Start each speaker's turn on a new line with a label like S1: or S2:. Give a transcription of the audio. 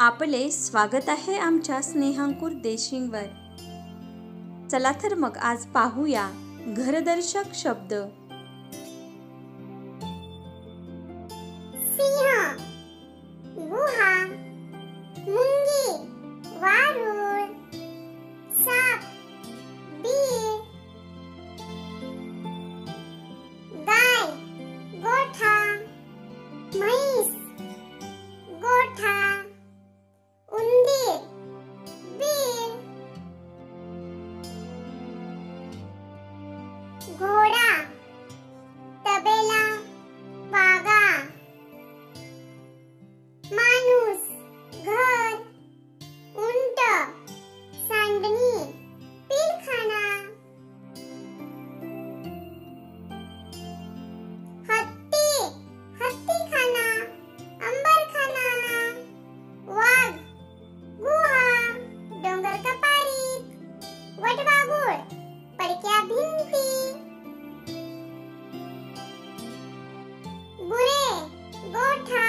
S1: आपले स्वागत आहे आमच्या स्नेहांकुर देशिंगवर. चला तर मग आज पाहूया घरदर्शक शब्द. घोडा तबेला वागा माणूस घर. Go time.